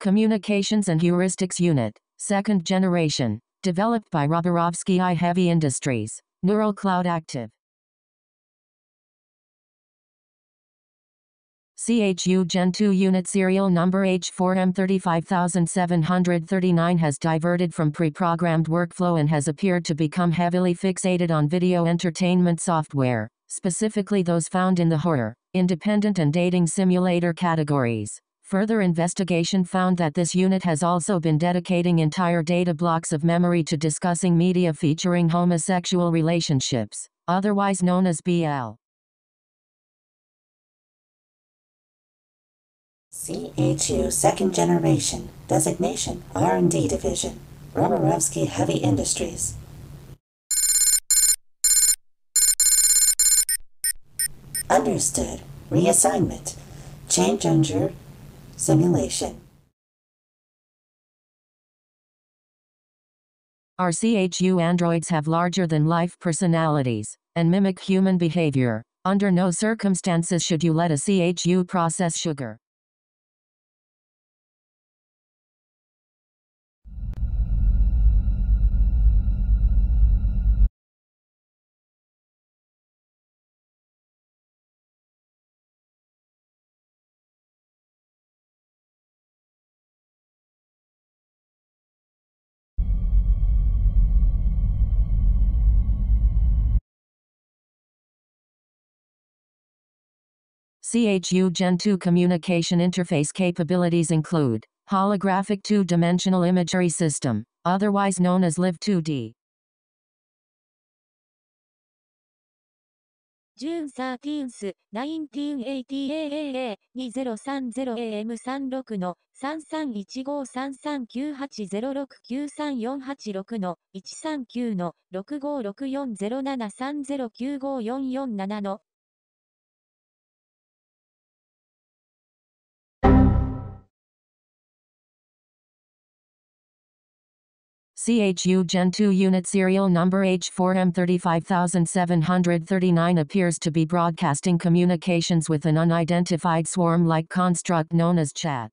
Communications and Heuristics Unit, second generation, developed by Roborovsky I Heavy Industries, Neural Cloud Active. CHU Gen 2 unit serial number H4M35739 has diverted from pre-programmed workflow and has appeared to become heavily fixated on video entertainment software, specifically those found in the horror, independent and dating simulator categories. Further investigation found that this unit has also been dedicating entire data blocks of memory to discussing media featuring homosexual relationships, otherwise known as BL. CHU Second Generation, Designation R&D Division, Roborovsky Heavy Industries. Understood. Reassignment. Change under simulation. Our CHU androids have larger than life personalities and mimic human behavior. Under no circumstances should you let a CHU process sugar. CHU Gen 2 communication interface capabilities include holographic two-dimensional imagery system, otherwise known as LIV2D. June 13th, 1980 AAA2030AM36 の3315339806934846の139の65640730954447の CHU Gen 2 unit serial number H4M35739 appears to be broadcasting communications with an unidentified swarm-like construct known as chat.